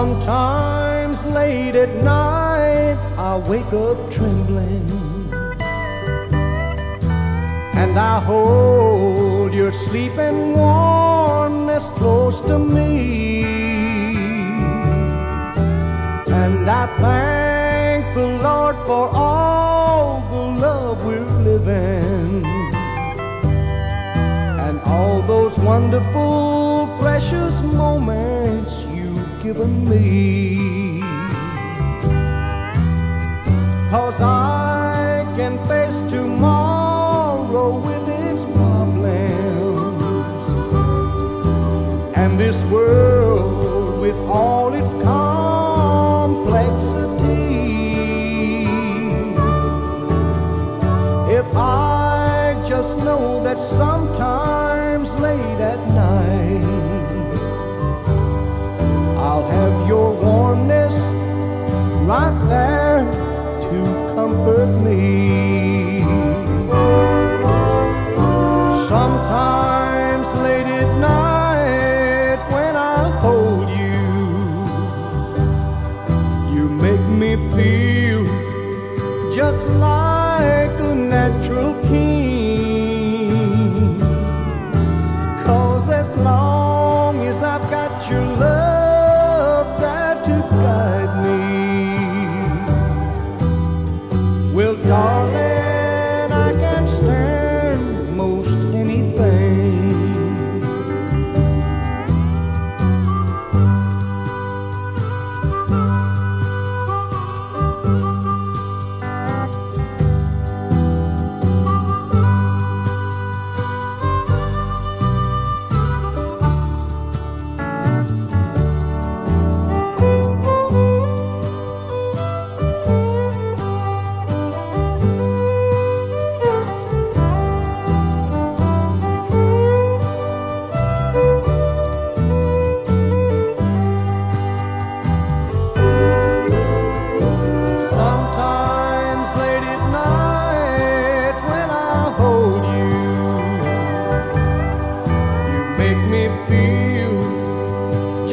Sometimes late at night I wake up trembling. And I hold your sleeping warmness close to me. And I thank the Lord for all the love we're living. And all those wonderful precious moments given me. Cause I can face tomorrow with its problems. And this world with all its complexity. If I just know that sometimes late at night I'll have your warmness right there to comfort me. Sometimes late at night when I hold you, you make me feel just like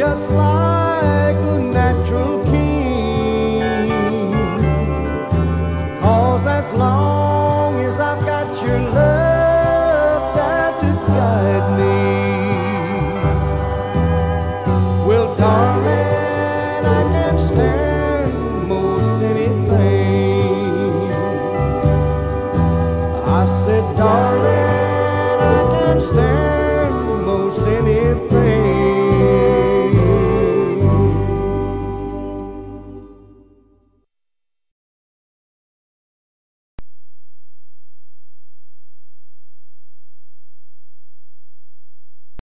just like natural as long